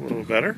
a little better.